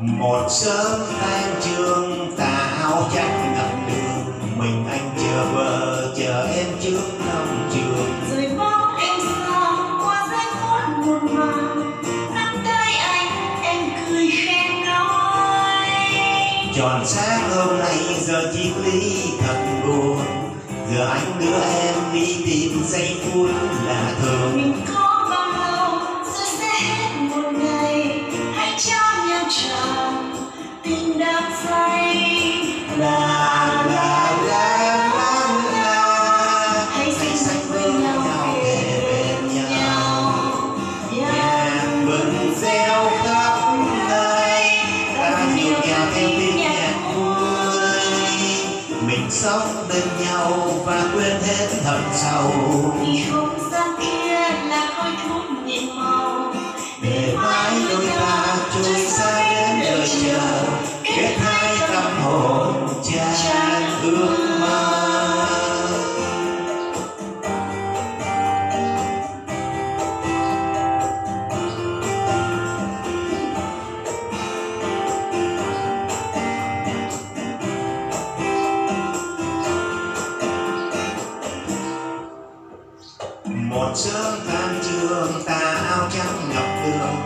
một sớm tan trường tà áo trắng ngập đường. Mình anh chờ vợ chờ em trước cổng trường. Rồi bóng anh xa qua dãy phố muôn màng. Nắm tay anh em cười khen nói. Tròn sáng hôm nay giờ chi lý thật buồn. Giờ anh đưa em đi tìm giây phút là thường sống bên nhau và quên hết hận sầu. Vì không gian kia là khói thuốc nhiệm màu. Để mãi đôi ta trôi xa đến đời chờ. Kết hai tâm hồn tràn ước sớm tan trường tà áo trắng ngập đường.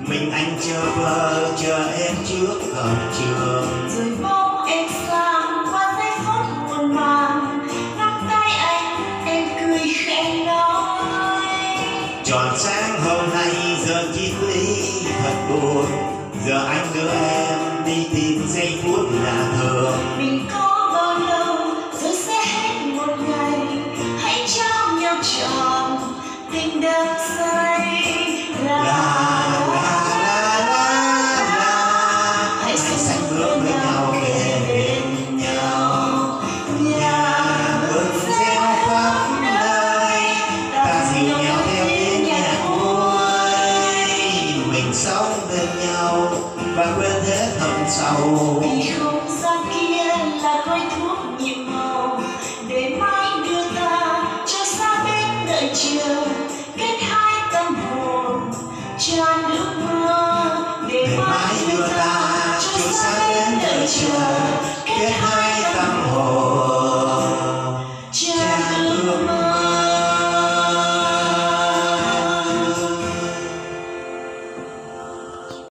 Mình anh chờ vợ chờ em trước cổng trường. Rồi bóng em xa qua dãy phố muôn màng. Nắm tay anh em cười khen nói. Tròn sáng hôm nay giờ chi lý thật buồn. Giờ anh đưa em đi tìm sống bên nhau và quên hết hận sầu vì không gian kia